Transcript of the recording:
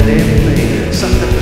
that everything, something